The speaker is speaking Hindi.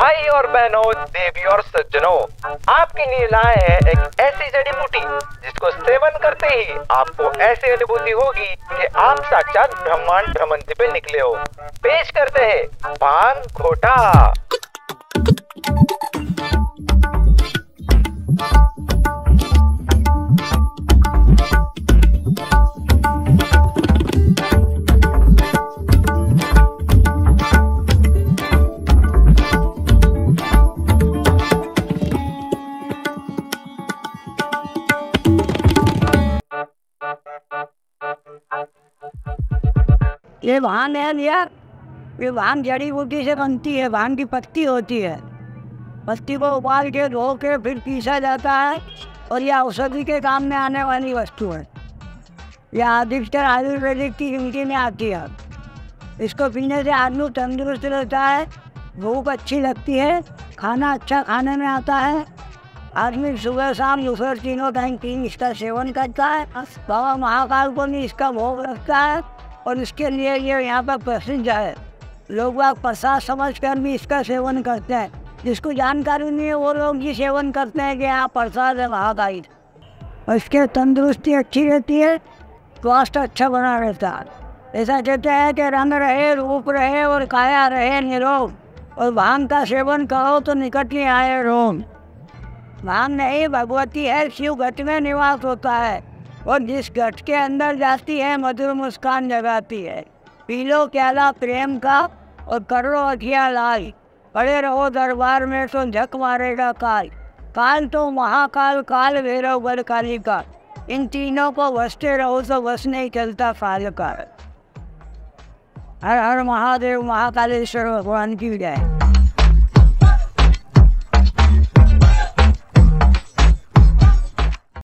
भाई और बहनों, देवी और सज्जनों, आपके लिए लाए हैं एक ऐसी जड़ी बूटी, जिसको सेवन करते ही आपको ऐसी अनुभूति होगी कि आप साक्षात ब्रह्मांड भ्रमंती पे निकले हो। पेश करते हैं पान खोटा ये भाँग है भैया ये भाँग जड़ी बूटी से बनती है भाँग की पत्ती होती है। पत्ती को उबाल के, धो के, फिर पीसा जाता है और यह औषधि के काम में आने वाली वस्तु है। यह अधिकतर आयुर्वेदिक की गिनती में आती है। इसको पीने से आदमी तंदुरुस्त रहता है, भूख अच्छी लगती है, खाना अच्छा खाने में आता है। आदमी सुबह शाम दोपहर तीनों टाइम तीन इसका सेवन करता है, बाबा महाकाल को भी इसका भोग रखता है। और इसके लिए ये यहाँ पर प्रसिद्ध है। लोग बाग प्रसाद समझ कर भी इसका सेवन करते हैं। जिसको जानकारी नहीं है, वो लोग भी सेवन करते हैं कि यहाँ प्रसाद है महाकाल और इसके तंदुरुस्ती अच्छी रहती है, स्वास्थ्य अच्छा बना रहता है। ऐसा कहते हैं कि रंग रहे, रूप रहे और काया रहे निरोग। और भाँग का सेवन करो तो निकट ही आए रोग भाँग नहीं, भगवती है, शिव घट में निवास होता है। और जिस घट के अंदर जाती है, मधुर मुस्कान जगाती है। पीलो क्याला प्रेम का और करो अखिया लाल पड़े रहो दरबार में तो झक मारेगा काल। काल तो महाकाल, काल भैरव गढ़ काली का। इन तीनों को बसते रहो तो बस नहीं चलता फाल का। हर हर महादेव, महाकालेश्वर, भगवान की जय।